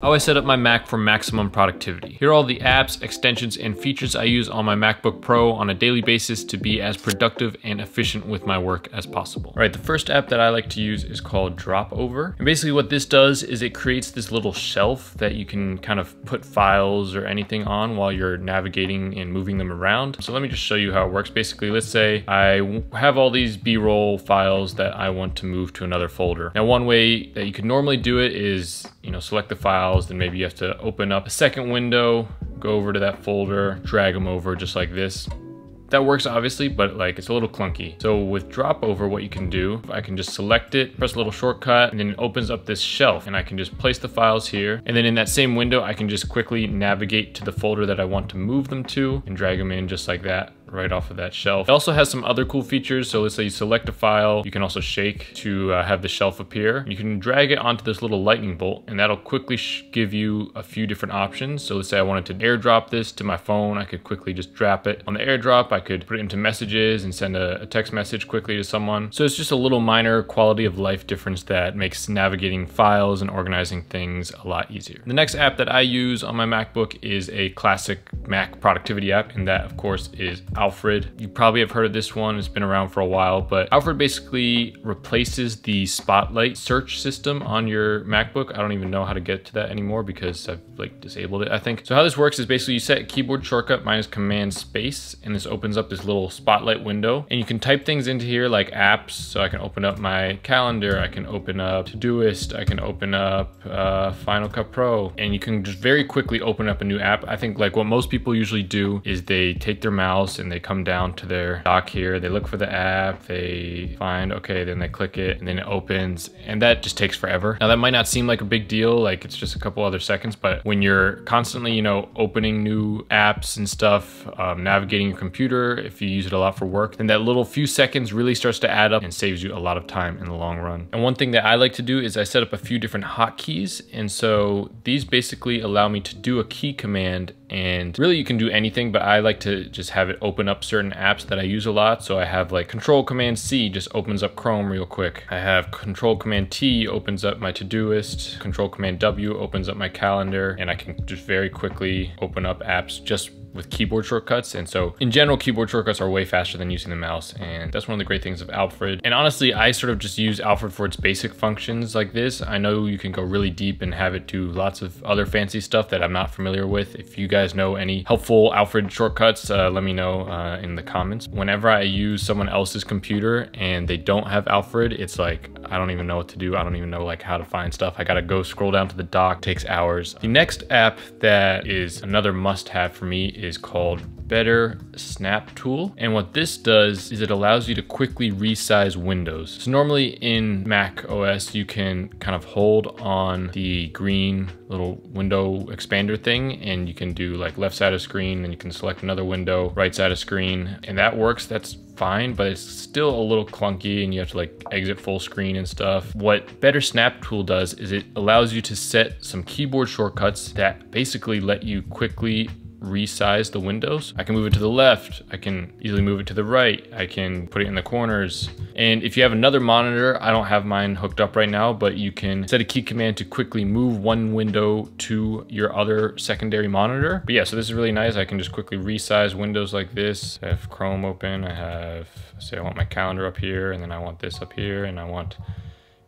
How I set up my Mac for maximum productivity. Here are all the apps, extensions, and features I use on my MacBook Pro on a daily basis to be as productive and efficient with my work as possible. All right, the first app that I like to use is called Dropover. And basically what this does is it creates this little shelf that you can kind of put files or anything on while you're navigating and moving them around. So let me just show you how it works. Basically, let's say I have all these B-roll files that I want to move to another folder. Now, one way that you could normally do it is, you know, select the files, then maybe you have to open up a second window, go over to that folder, drag them over just like this. That works obviously, but like it's a little clunky. So with Dropover, what you can do, I can just select it, press a little shortcut, and then it opens up this shelf and I can just place the files here. And then in that same window, I can just quickly navigate to the folder that I want to move them to and drag them in just like that right off of that shelf. It also has some other cool features. So let's say you select a file, you can also shake to uh, have the shelf appear. You can drag it onto this little lightning bolt and that'll quickly give you a few different options. So let's say I wanted to airdrop this to my phone. I could quickly just drop it on the airdrop. I could put it into messages and send a, a text message quickly to someone. So it's just a little minor quality of life difference that makes navigating files and organizing things a lot easier. The next app that I use on my MacBook is a classic Mac productivity app. And that of course is Alfred. You probably have heard of this one, it's been around for a while, but Alfred basically replaces the Spotlight search system on your MacBook. I don't even know how to get to that anymore because I've like disabled it, I think. So how this works is basically you set keyboard shortcut minus command space, and this opens up this little Spotlight window, and you can type things into here like apps. So I can open up my calendar, I can open up Todoist, I can open up uh, Final Cut Pro, and you can just very quickly open up a new app. I think like what most people usually do is they take their mouse and and they come down to their dock here, they look for the app, they find, okay, then they click it and then it opens and that just takes forever. Now that might not seem like a big deal, like it's just a couple other seconds, but when you're constantly, you know, opening new apps and stuff, um, navigating your computer, if you use it a lot for work, then that little few seconds really starts to add up and saves you a lot of time in the long run. And one thing that I like to do is I set up a few different hotkeys. And so these basically allow me to do a key command and really you can do anything, but I like to just have it open up certain apps that I use a lot. So I have like control command C just opens up Chrome real quick. I have control command T opens up my Todoist, control command W opens up my calendar, and I can just very quickly open up apps just with keyboard shortcuts. And so in general, keyboard shortcuts are way faster than using the mouse. And that's one of the great things of Alfred. And honestly, I sort of just use Alfred for its basic functions like this. I know you can go really deep and have it do lots of other fancy stuff that I'm not familiar with. If you guys know any helpful Alfred shortcuts, uh, let me know uh, in the comments. Whenever I use someone else's computer and they don't have Alfred, it's like, I don't even know what to do. I don't even know like how to find stuff. I gotta go scroll down to the dock, takes hours. The next app that is another must have for me is called Better Snap Tool. And what this does is it allows you to quickly resize windows. So normally in Mac OS, you can kind of hold on the green little window expander thing and you can do like left side of screen and you can select another window, right side of screen. And that works, that's fine, but it's still a little clunky and you have to like exit full screen and stuff. What Better Snap Tool does is it allows you to set some keyboard shortcuts that basically let you quickly resize the windows. I can move it to the left. I can easily move it to the right. I can put it in the corners. And if you have another monitor, I don't have mine hooked up right now, but you can set a key command to quickly move one window to your other secondary monitor. But yeah, so this is really nice. I can just quickly resize windows like this. I have Chrome open. I have, say I want my calendar up here and then I want this up here and I want,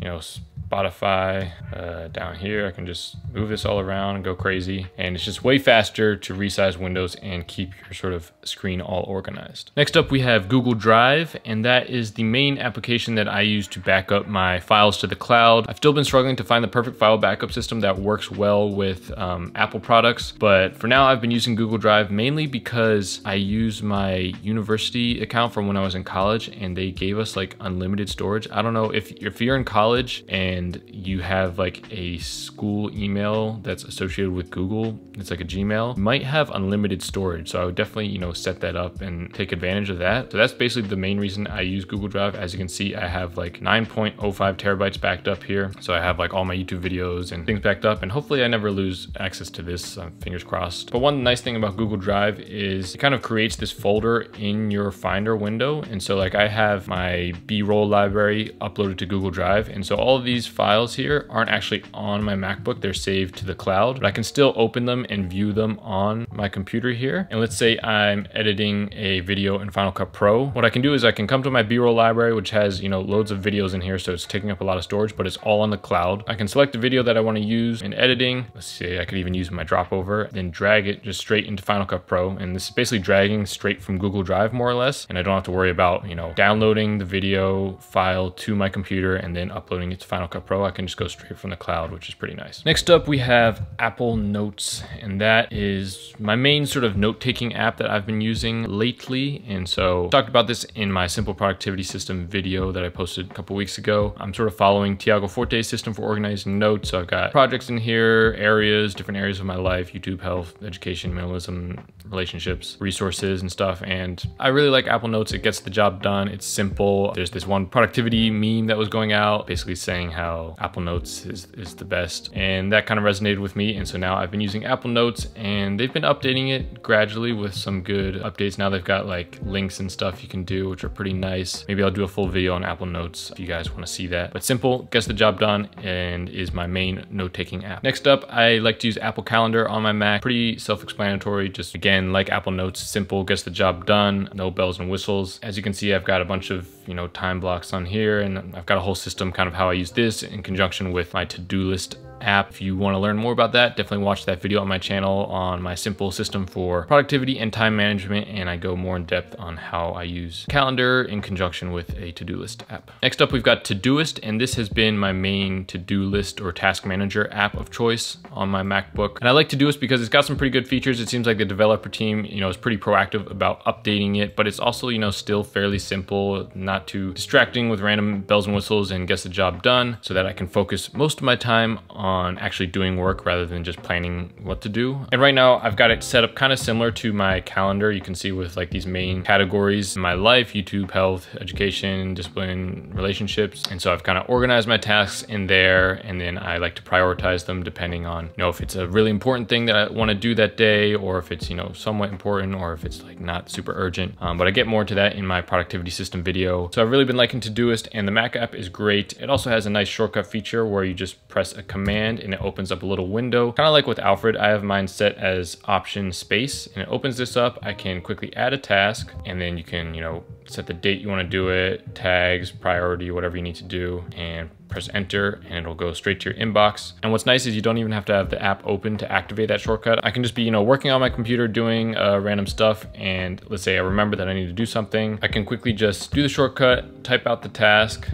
you know, Spotify uh, down here. I can just move this all around and go crazy. And it's just way faster to resize windows and keep your sort of screen all organized. Next up, we have Google Drive, and that is the main application that I use to back up my files to the cloud. I've still been struggling to find the perfect file backup system that works well with um, Apple products, but for now I've been using Google Drive mainly because I use my university account from when I was in college and they gave us like unlimited storage. I don't know if, if you're in college and and you have like a school email that's associated with Google, it's like a Gmail, might have unlimited storage. So I would definitely, you know, set that up and take advantage of that. So that's basically the main reason I use Google Drive. As you can see, I have like 9.05 terabytes backed up here. So I have like all my YouTube videos and things backed up and hopefully I never lose access to this, uh, fingers crossed. But one nice thing about Google Drive is it kind of creates this folder in your Finder window. And so like I have my B-roll library uploaded to Google Drive. And so all of these these files here aren't actually on my MacBook, they're saved to the cloud, but I can still open them and view them on my computer here. And let's say I'm editing a video in Final Cut Pro. What I can do is I can come to my B-roll library, which has, you know, loads of videos in here, so it's taking up a lot of storage, but it's all on the cloud. I can select the video that I wanna use in editing. Let's say I could even use my Dropover, then drag it just straight into Final Cut Pro. And this is basically dragging straight from Google Drive more or less. And I don't have to worry about, you know, downloading the video file to my computer and then uploading it to Final Cut Pro. I can just go straight from the cloud, which is pretty nice. Next up, we have Apple Notes, and that is my main sort of note-taking app that I've been using lately. And so I talked about this in my simple productivity system video that I posted a couple weeks ago. I'm sort of following Tiago Forte's system for organizing notes. So I've got projects in here, areas, different areas of my life, YouTube, health, education, minimalism, relationships, resources and stuff. And I really like Apple Notes. It gets the job done. It's simple. There's this one productivity meme that was going out basically saying how Apple Notes is, is the best. And that kind of resonated with me. And so now I've been using Apple Notes and they've been updating it gradually with some good updates. Now they've got like links and stuff you can do, which are pretty nice. Maybe I'll do a full video on Apple Notes if you guys want to see that. But simple, gets the job done and is my main note-taking app. Next up, I like to use Apple Calendar on my Mac. Pretty self-explanatory. Just again, like Apple Notes, simple, gets the job done, no bells and whistles. As you can see, I've got a bunch of, you know, time blocks on here and I've got a whole system kind of how I use this in conjunction with my to-do list app. If you want to learn more about that, definitely watch that video on my channel on my simple system for productivity and time management. And I go more in depth on how I use calendar in conjunction with a to-do list app. Next up, we've got Todoist, and this has been my main to-do list or task manager app of choice on my MacBook. And I like Todoist because it's got some pretty good features. It seems like the developer team, you know, is pretty proactive about updating it, but it's also, you know, still fairly simple, not too distracting with random bells and whistles and gets the job done so that I can focus most of my time on actually doing work rather than just planning what to do. And right now I've got it set up kind of similar to my calendar. You can see with like these main categories, my life, YouTube, health, education, discipline, relationships. And so I've kind of organized my tasks in there and then I like to prioritize them depending on, you know, if it's a really important thing that I want to do that day or if it's, you know, somewhat important or if it's like not super urgent. Um, but I get more into that in my productivity system video. So I've really been liking Todoist and the Mac app is great. It also has a nice shortcut feature where you just press a command and it opens up a little window. Kind of like with Alfred, I have mine set as option space and it opens this up. I can quickly add a task and then you can, you know, set the date you want to do it, tags, priority, whatever you need to do, and press enter and it'll go straight to your inbox. And what's nice is you don't even have to have the app open to activate that shortcut. I can just be, you know, working on my computer doing uh, random stuff and let's say I remember that I need to do something. I can quickly just do the shortcut, type out the task,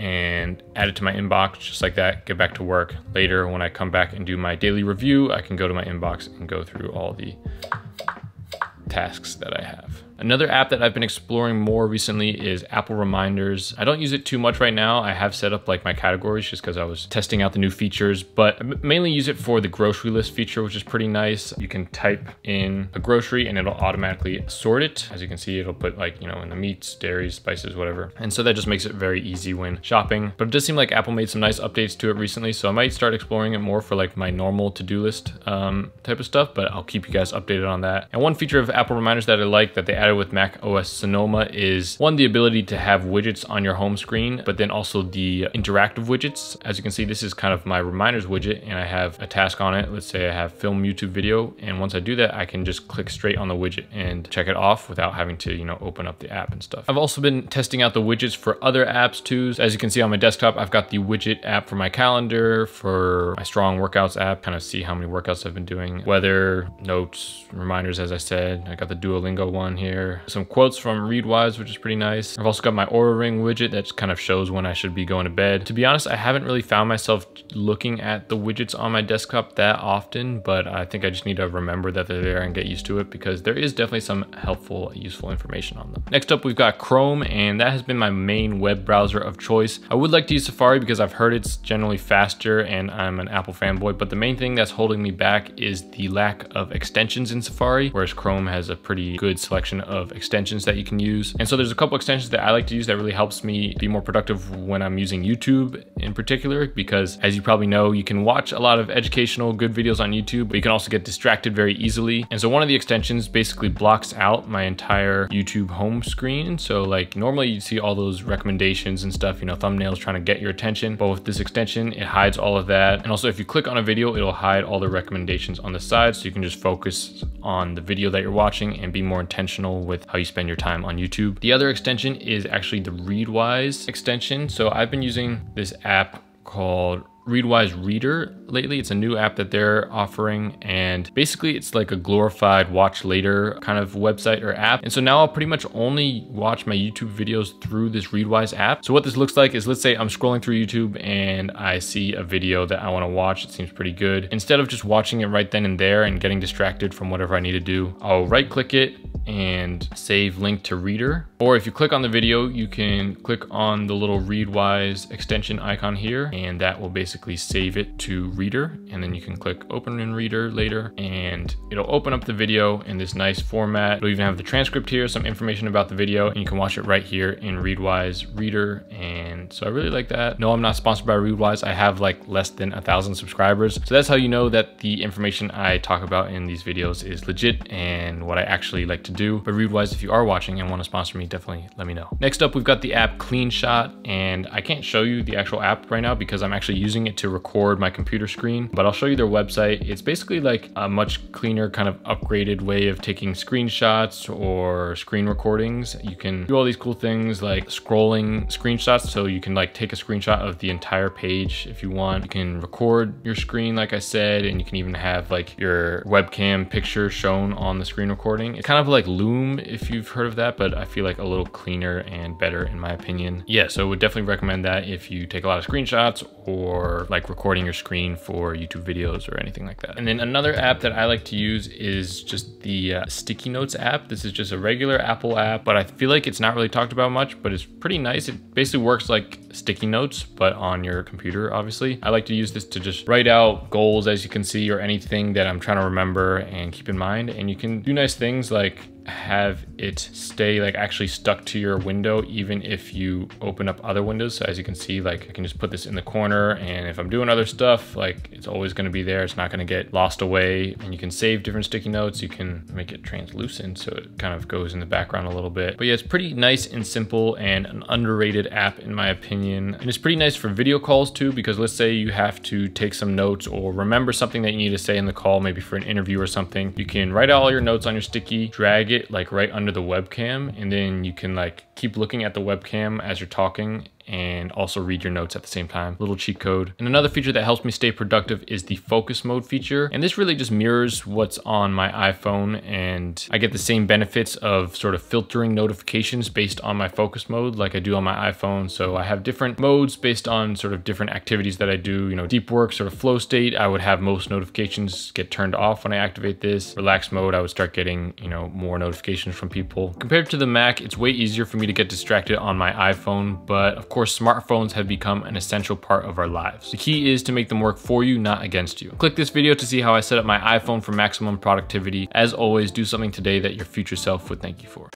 and add it to my inbox just like that, get back to work. Later when I come back and do my daily review, I can go to my inbox and go through all the tasks that I have. Another app that I've been exploring more recently is Apple Reminders. I don't use it too much right now. I have set up like my categories just because I was testing out the new features, but I mainly use it for the grocery list feature, which is pretty nice. You can type in a grocery and it'll automatically sort it. As you can see, it'll put like, you know, in the meats, dairies, spices, whatever. And so that just makes it very easy when shopping. But it does seem like Apple made some nice updates to it recently, so I might start exploring it more for like my normal to-do list um, type of stuff, but I'll keep you guys updated on that. And one feature of Apple Reminders that I like that they added with Mac OS Sonoma is one, the ability to have widgets on your home screen, but then also the interactive widgets. As you can see, this is kind of my reminders widget and I have a task on it. Let's say I have film YouTube video. And once I do that, I can just click straight on the widget and check it off without having to, you know, open up the app and stuff. I've also been testing out the widgets for other apps too. As you can see on my desktop, I've got the widget app for my calendar, for my strong workouts app, kind of see how many workouts I've been doing, weather, notes, reminders, as I said. I got the Duolingo one here, some quotes from Readwise, which is pretty nice. I've also got my Oura Ring widget that kind of shows when I should be going to bed. To be honest, I haven't really found myself looking at the widgets on my desktop that often, but I think I just need to remember that they're there and get used to it because there is definitely some helpful, useful information on them. Next up, we've got Chrome, and that has been my main web browser of choice. I would like to use Safari because I've heard it's generally faster and I'm an Apple fanboy, but the main thing that's holding me back is the lack of extensions in Safari, whereas Chrome has a pretty good selection of extensions that you can use. And so there's a couple extensions that I like to use that really helps me be more productive when I'm using YouTube in particular, because as you probably know, you can watch a lot of educational good videos on YouTube, but you can also get distracted very easily. And so one of the extensions basically blocks out my entire YouTube home screen. So like normally you see all those recommendations and stuff, you know, thumbnails trying to get your attention, but with this extension, it hides all of that. And also if you click on a video, it'll hide all the recommendations on the side. So you can just focus on the video that you're watching and be more intentional with how you spend your time on YouTube. The other extension is actually the Readwise extension. So I've been using this app called Readwise Reader lately. It's a new app that they're offering and basically it's like a glorified watch later kind of website or app. And so now I'll pretty much only watch my YouTube videos through this Readwise app. So what this looks like is let's say I'm scrolling through YouTube and I see a video that I want to watch. It seems pretty good. Instead of just watching it right then and there and getting distracted from whatever I need to do, I'll right click it and save link to reader. Or if you click on the video, you can click on the little Readwise extension icon here, and that will basically save it to reader. And then you can click open in reader later, and it'll open up the video in this nice format. It'll even have the transcript here, some information about the video, and you can watch it right here in Readwise reader. And so I really like that. No, I'm not sponsored by Readwise. I have like less than a thousand subscribers. So that's how you know that the information I talk about in these videos is legit and what I actually like to to do. But Readwise, if you are watching and want to sponsor me, definitely let me know. Next up, we've got the app CleanShot, and I can't show you the actual app right now because I'm actually using it to record my computer screen, but I'll show you their website. It's basically like a much cleaner kind of upgraded way of taking screenshots or screen recordings. You can do all these cool things like scrolling screenshots. So you can like take a screenshot of the entire page if you want. You can record your screen, like I said, and you can even have like your webcam picture shown on the screen recording. It's kind of like like Loom, if you've heard of that, but I feel like a little cleaner and better in my opinion. Yeah, so I would definitely recommend that if you take a lot of screenshots or like recording your screen for YouTube videos or anything like that. And then another app that I like to use is just the uh, Sticky Notes app. This is just a regular Apple app, but I feel like it's not really talked about much, but it's pretty nice. It basically works like sticky notes, but on your computer, obviously. I like to use this to just write out goals, as you can see, or anything that I'm trying to remember and keep in mind. And you can do nice things like have it stay like actually stuck to your window even if you open up other windows. So as you can see like I can just put this in the corner and if I'm doing other stuff like it's always going to be there. It's not going to get lost away. And you can save different sticky notes. You can make it translucent so it kind of goes in the background a little bit. But yeah it's pretty nice and simple and an underrated app in my opinion. And it's pretty nice for video calls too because let's say you have to take some notes or remember something that you need to say in the call maybe for an interview or something. You can write all your notes on your sticky drag it like right under the webcam and then you can like keep looking at the webcam as you're talking and also read your notes at the same time. Little cheat code. And another feature that helps me stay productive is the focus mode feature. And this really just mirrors what's on my iPhone and I get the same benefits of sort of filtering notifications based on my focus mode like I do on my iPhone. So I have different modes based on sort of different activities that I do, you know, deep work, sort of flow state. I would have most notifications get turned off when I activate this. Relax mode, I would start getting, you know, more notifications from people. Compared to the Mac, it's way easier for me to get distracted on my iPhone, but of course smartphones have become an essential part of our lives. The key is to make them work for you, not against you. Click this video to see how I set up my iPhone for maximum productivity. As always, do something today that your future self would thank you for.